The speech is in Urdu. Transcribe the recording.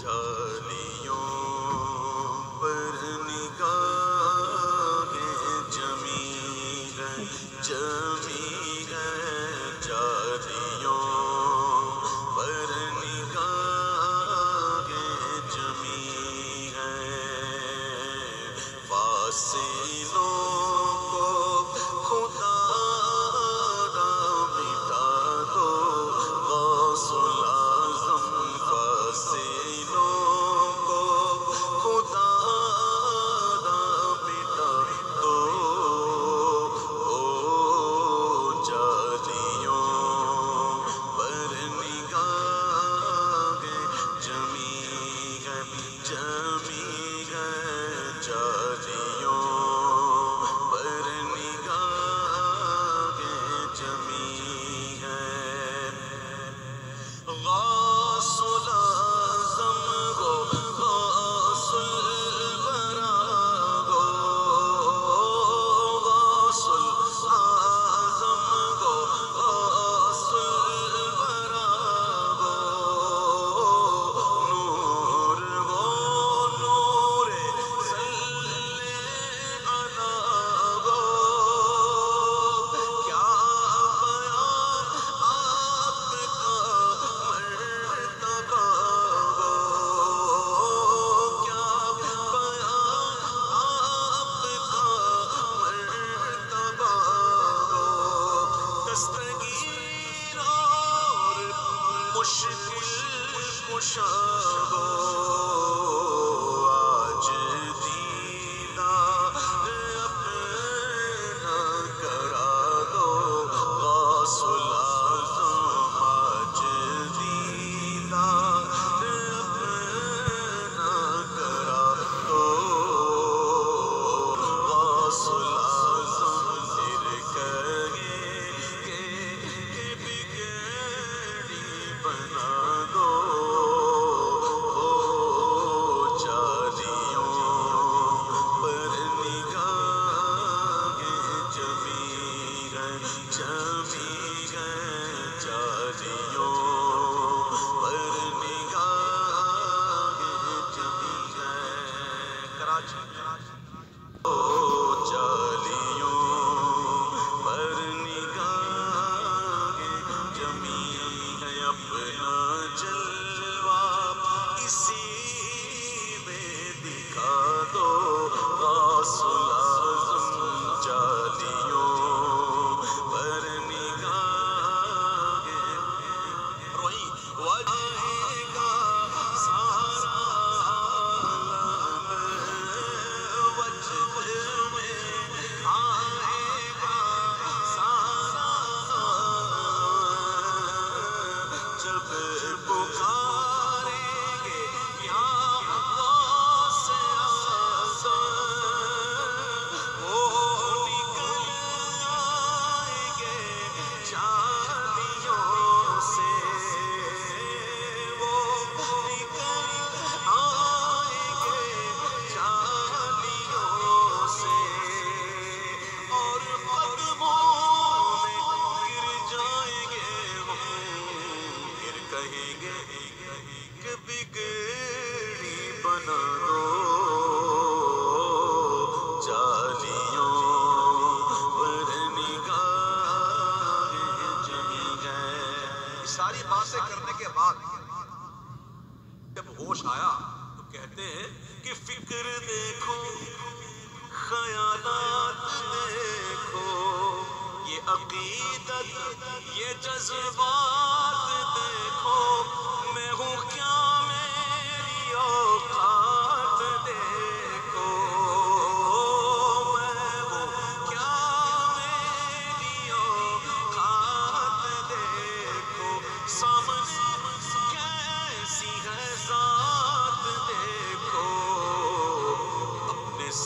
这里。Lodge. ساری باتیں کرنے کے بعد جب ہوش آیا تو کہتے ہیں کہ فکر دیکھو، خیالات دیکھو، یہ عقیدت، یہ جذبات